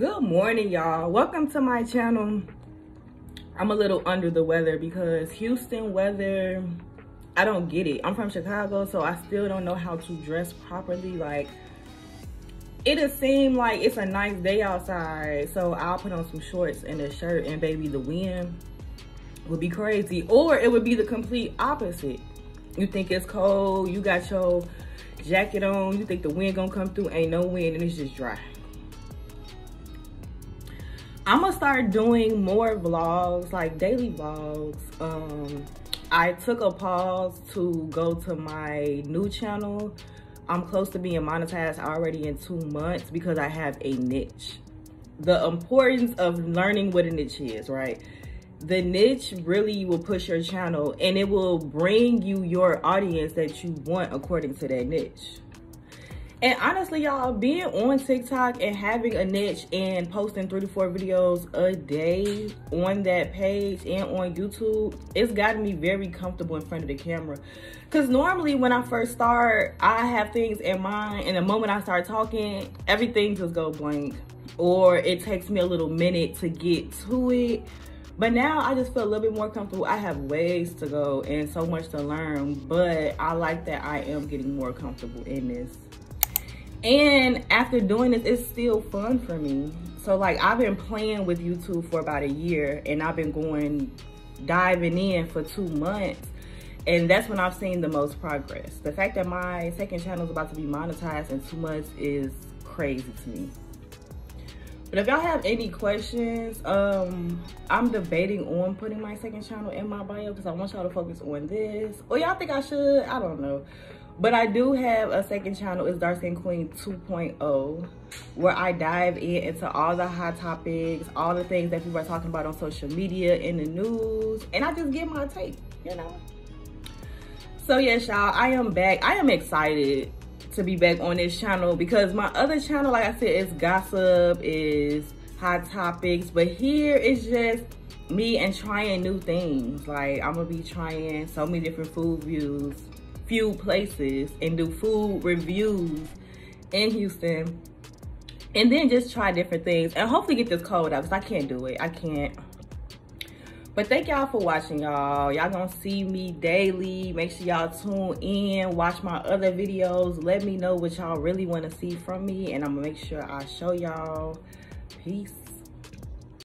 morning y'all. Welcome to my channel. I'm a little under the weather because houston weather i don't get it. I'm from chicago so i still don't know how to dress properly. Like it'll seem like it's a nice day outside so i'll put on some shorts and a shirt and baby the wind would be crazy. Or it would be the complete opposite. You think it's cold you got your jacket on you think the wind gonna come through ain't no wind and it's just dry i'm gonna start doing more vlogs like daily vlogs. Um i took a pause to go to my new channel. I'm close to being monetized already in two months because i have a niche. The importance of learning what a niche is right? The niche really will push your channel and it will bring you your audience that you want according to that niche. And honestly, y'all, being on TikTok and having a niche and posting three to four videos a day on that page and on YouTube, it's gotten me very comfortable in front of the camera. Because normally when I first start, I have things in mind and the moment I start talking, everything just go blank. Or it takes me a little minute to get to it but now I just feel a little bit more comfortable. I have ways to go and so much to learn, but I like that I am getting more comfortable in this. And after doing this, it's still fun for me. So like I've been playing with YouTube for about a year and I've been going diving in for two months and that's when I've seen the most progress. The fact that my second channel is about to be monetized in two months is crazy to me. But if y'all have any questions, um, I'm debating on putting my second channel in my bio because I want y'all to focus on this. Or y'all think I should? I don't know. But I do have a second channel, it's Dark Skin Queen 2.0, where I dive in into all the hot topics, all the things that people are talking about on social media, in the news, and I just give my take, you know? So yes, y'all, I am back. I am excited to be back on this channel because my other channel, like I said, is gossip, is hot topics, but here is just me and trying new things. Like I'm gonna be trying so many different food views, few places and do food reviews in Houston. And then just try different things and hopefully get this cold out because I can't do it. I can't. But thank y'all for watching, y'all. Y'all gonna see me daily. Make sure y'all tune in, watch my other videos. Let me know what y'all really wanna see from me and I'm gonna make sure I show y'all. Peace.